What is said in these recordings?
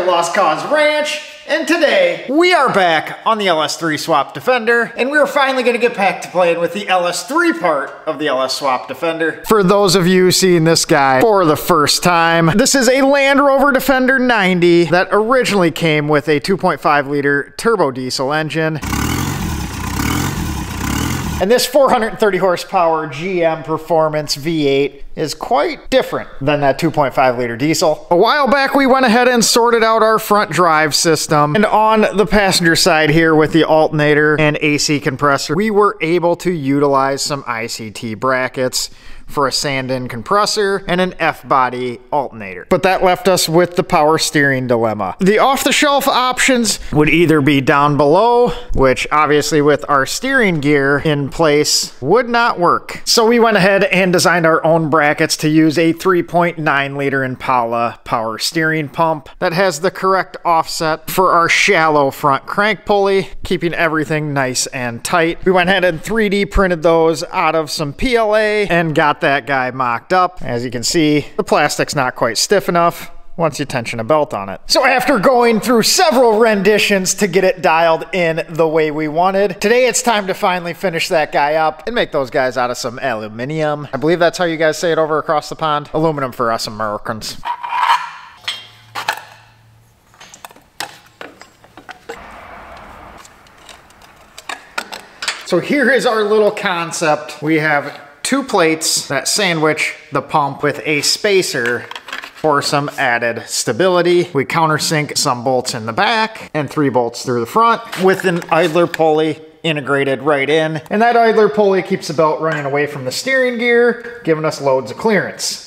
the Lost Cause Ranch, and today we are back on the LS3 Swap Defender, and we're finally gonna get back to playing with the LS3 part of the LS Swap Defender. For those of you seeing this guy for the first time, this is a Land Rover Defender 90 that originally came with a 2.5 liter turbo diesel engine. And this 430 horsepower GM Performance V8 is quite different than that 2.5 liter diesel. A while back, we went ahead and sorted out our front drive system. And on the passenger side here with the alternator and AC compressor, we were able to utilize some ICT brackets for a Sanden compressor and an F-body alternator. But that left us with the power steering dilemma. The off-the-shelf options would either be down below, which obviously with our steering gear in place would not work. So we went ahead and designed our own brackets to use a 3.9 liter Impala power steering pump that has the correct offset for our shallow front crank pulley, keeping everything nice and tight. We went ahead and 3D printed those out of some PLA and got got that guy mocked up. As you can see, the plastic's not quite stiff enough once you tension a belt on it. So after going through several renditions to get it dialed in the way we wanted, today it's time to finally finish that guy up and make those guys out of some aluminium. I believe that's how you guys say it over across the pond. Aluminum for us Americans. So here is our little concept. We have two plates that sandwich the pump with a spacer for some added stability. We countersink some bolts in the back and three bolts through the front with an idler pulley integrated right in. And that idler pulley keeps the belt running away from the steering gear, giving us loads of clearance.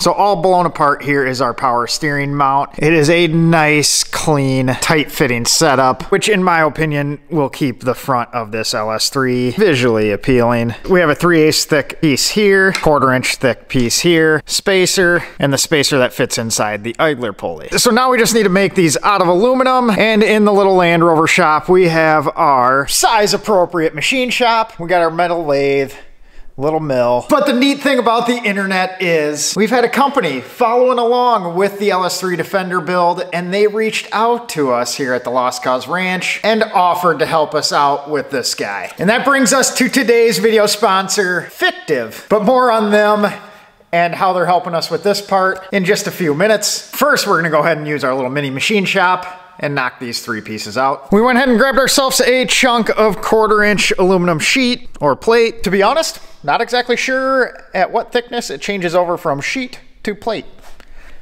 So all blown apart here is our power steering mount. It is a nice, clean, tight fitting setup, which in my opinion will keep the front of this LS3 visually appealing. We have a 3 8 thick piece here, quarter inch thick piece here, spacer, and the spacer that fits inside the idler pulley. So now we just need to make these out of aluminum, and in the little Land Rover shop, we have our size appropriate machine shop. We got our metal lathe, little mill. But the neat thing about the internet is we've had a company following along with the LS3 Defender build and they reached out to us here at the Lost Cause Ranch and offered to help us out with this guy. And that brings us to today's video sponsor, Fictiv. But more on them and how they're helping us with this part in just a few minutes. First, we're gonna go ahead and use our little mini machine shop and knock these three pieces out. We went ahead and grabbed ourselves a chunk of quarter inch aluminum sheet or plate. To be honest, not exactly sure at what thickness it changes over from sheet to plate.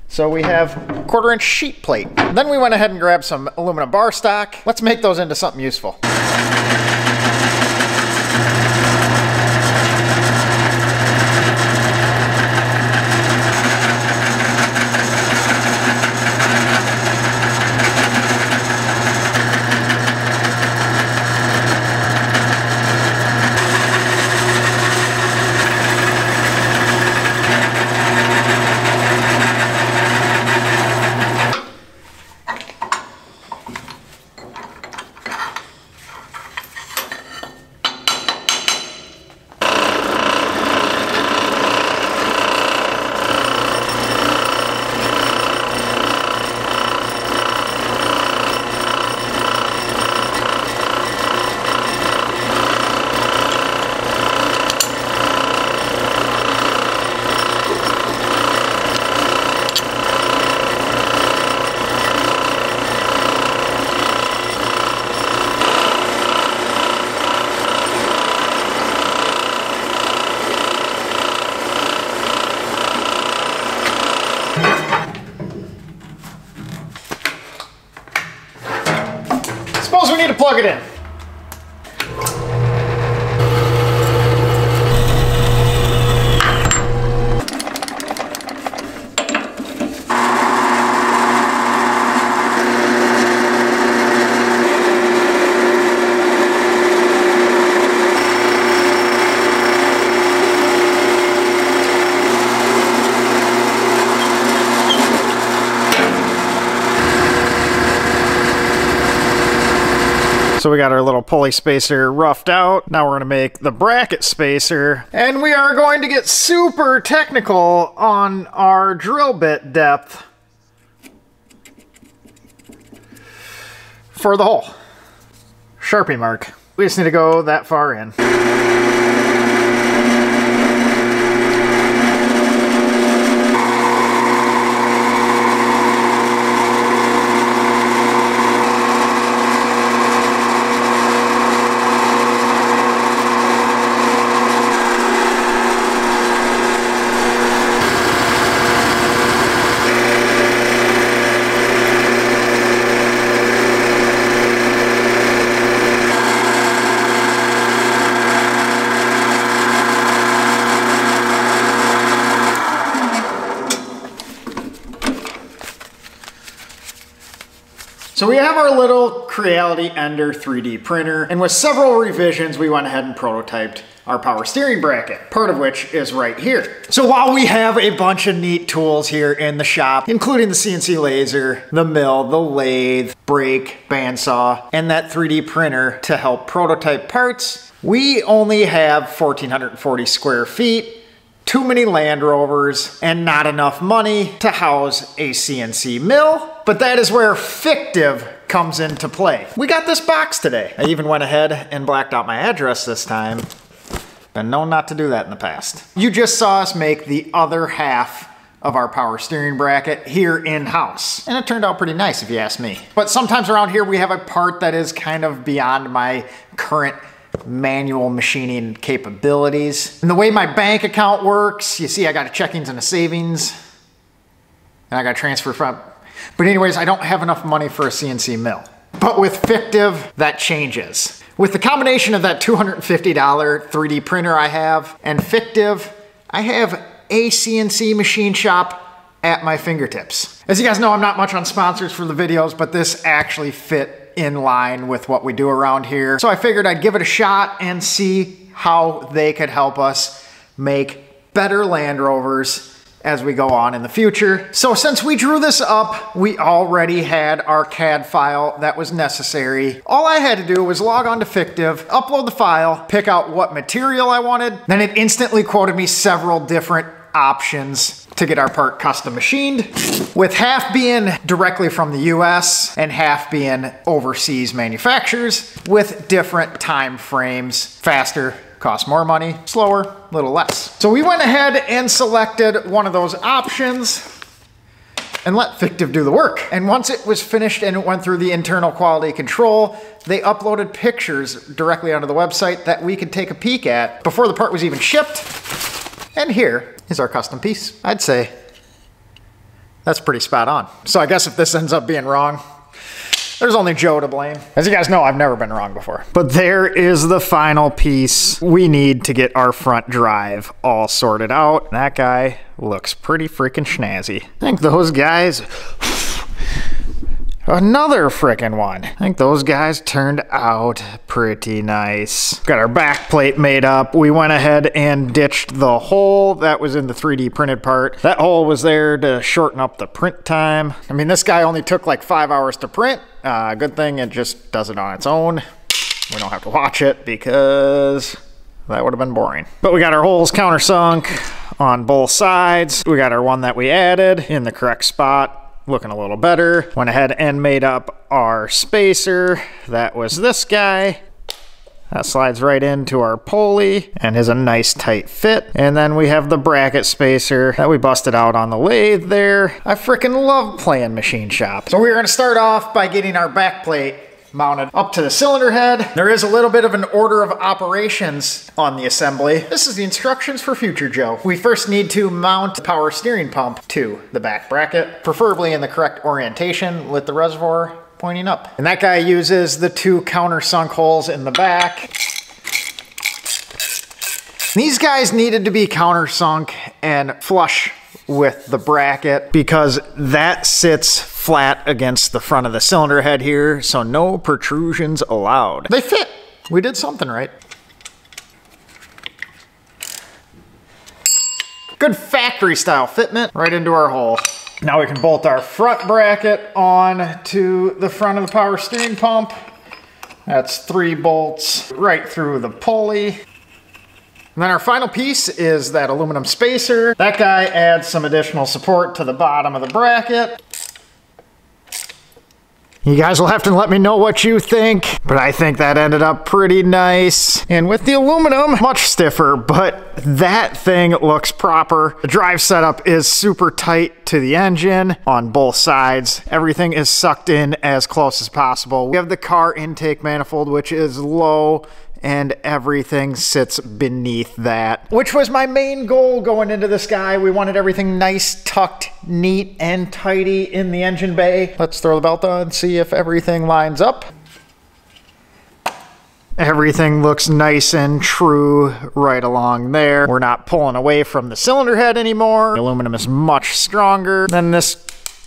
So we have quarter inch sheet plate. Then we went ahead and grabbed some aluminum bar stock. Let's make those into something useful. So we got our little pulley spacer roughed out. Now we're gonna make the bracket spacer. And we are going to get super technical on our drill bit depth for the hole. Sharpie mark. We just need to go that far in. So we have our little Creality Ender 3D printer, and with several revisions, we went ahead and prototyped our power steering bracket, part of which is right here. So while we have a bunch of neat tools here in the shop, including the CNC laser, the mill, the lathe, brake, bandsaw, and that 3D printer to help prototype parts, we only have 1,440 square feet too many Land Rovers, and not enough money to house a CNC mill. But that is where Fictiv comes into play. We got this box today. I even went ahead and blacked out my address this time. Been known not to do that in the past. You just saw us make the other half of our power steering bracket here in-house. And it turned out pretty nice if you ask me. But sometimes around here we have a part that is kind of beyond my current manual machining capabilities. And the way my bank account works, you see I got a checkings and a savings, and I got a transfer from. But anyways, I don't have enough money for a CNC mill. But with Fictiv, that changes. With the combination of that $250 3D printer I have and Fictiv, I have a CNC machine shop at my fingertips. As you guys know, I'm not much on sponsors for the videos, but this actually fit in line with what we do around here. So I figured I'd give it a shot and see how they could help us make better Land Rovers as we go on in the future. So since we drew this up, we already had our CAD file that was necessary. All I had to do was log on to Fictiv, upload the file, pick out what material I wanted, then it instantly quoted me several different options to get our part custom machined, with half being directly from the US and half being overseas manufacturers with different time frames, faster, cost more money, slower, a little less. So we went ahead and selected one of those options and let Fictiv do the work. And once it was finished and it went through the internal quality control, they uploaded pictures directly onto the website that we could take a peek at before the part was even shipped. And here is our custom piece. I'd say that's pretty spot on. So I guess if this ends up being wrong, there's only Joe to blame. As you guys know, I've never been wrong before. But there is the final piece we need to get our front drive all sorted out. That guy looks pretty freaking snazzy. I think those guys Another frickin' one. I think those guys turned out pretty nice. Got our back plate made up. We went ahead and ditched the hole that was in the 3D printed part. That hole was there to shorten up the print time. I mean, this guy only took like five hours to print. Uh, good thing it just does it on its own. We don't have to watch it because that would have been boring. But we got our holes countersunk on both sides. We got our one that we added in the correct spot looking a little better. Went ahead and made up our spacer. That was this guy. That slides right into our pulley and is a nice tight fit. And then we have the bracket spacer that we busted out on the lathe there. I freaking love playing machine shop. So we're gonna start off by getting our back plate mounted up to the cylinder head. There is a little bit of an order of operations on the assembly. This is the instructions for future Joe. We first need to mount the power steering pump to the back bracket, preferably in the correct orientation with the reservoir pointing up. And that guy uses the two countersunk holes in the back. These guys needed to be countersunk and flush with the bracket because that sits flat against the front of the cylinder head here, so no protrusions allowed. They fit. We did something right. Good factory style fitment right into our hole. Now we can bolt our front bracket on to the front of the power steering pump That's three bolts right through the pulley. And then our final piece is that aluminum spacer. That guy adds some additional support to the bottom of the bracket. You guys will have to let me know what you think, but I think that ended up pretty nice. And with the aluminum, much stiffer, but that thing looks proper. The drive setup is super tight to the engine on both sides. Everything is sucked in as close as possible. We have the car intake manifold, which is low and everything sits beneath that, which was my main goal going into this guy. We wanted everything nice, tucked, neat, and tidy in the engine bay. Let's throw the belt on, and see if everything lines up. Everything looks nice and true right along there. We're not pulling away from the cylinder head anymore. The aluminum is much stronger than this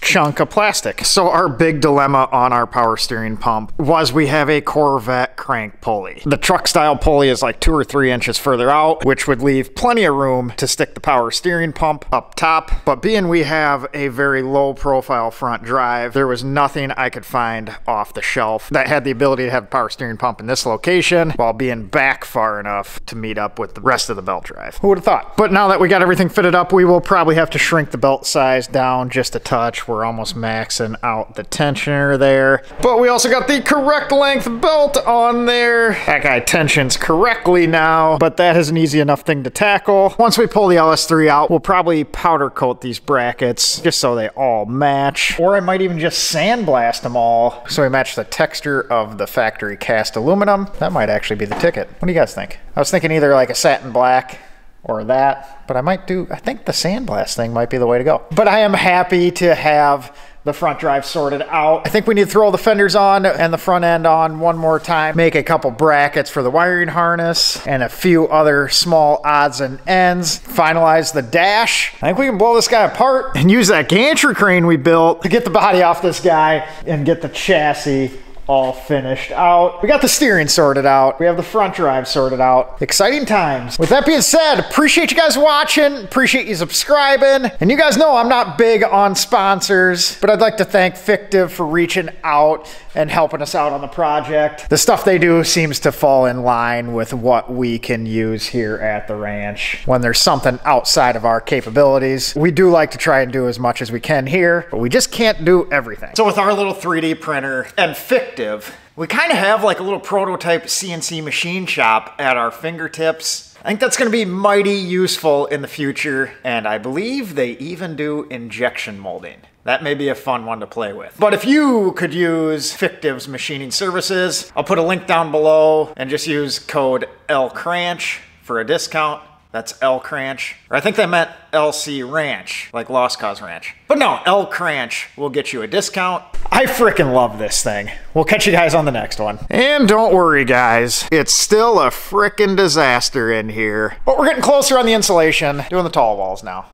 chunk of plastic. So our big dilemma on our power steering pump was we have a Corvette crank pulley. The truck style pulley is like two or three inches further out, which would leave plenty of room to stick the power steering pump up top. But being we have a very low profile front drive, there was nothing I could find off the shelf that had the ability to have power steering pump in this location while being back far enough to meet up with the rest of the belt drive. Who would have thought? But now that we got everything fitted up, we will probably have to shrink the belt size down just a touch we're almost maxing out the tensioner there. But we also got the correct length belt on there. That guy tensions correctly now, but that is an easy enough thing to tackle. Once we pull the LS3 out, we'll probably powder coat these brackets just so they all match. Or I might even just sandblast them all so we match the texture of the factory cast aluminum. That might actually be the ticket. What do you guys think? I was thinking either like a satin black or that, but I might do, I think the sandblast thing might be the way to go. But I am happy to have the front drive sorted out. I think we need to throw the fenders on and the front end on one more time, make a couple brackets for the wiring harness and a few other small odds and ends, finalize the dash. I think we can blow this guy apart and use that gantry crane we built to get the body off this guy and get the chassis all finished out. We got the steering sorted out. We have the front drive sorted out. Exciting times. With that being said, appreciate you guys watching. Appreciate you subscribing. And you guys know I'm not big on sponsors, but I'd like to thank Fictiv for reaching out and helping us out on the project. The stuff they do seems to fall in line with what we can use here at the ranch. When there's something outside of our capabilities, we do like to try and do as much as we can here, but we just can't do everything. So with our little 3D printer and Fictiv, we kind of have like a little prototype CNC machine shop at our fingertips. I think that's going to be mighty useful in the future, and I believe they even do injection molding. That may be a fun one to play with. But if you could use Fictiv's machining services, I'll put a link down below and just use code LCRANCH for a discount. That's L Cranch. Or I think they meant LC Ranch, like Lost Cause Ranch. But no, L Cranch will get you a discount. I freaking love this thing. We'll catch you guys on the next one. And don't worry, guys. It's still a freaking disaster in here. But we're getting closer on the insulation, doing the tall walls now.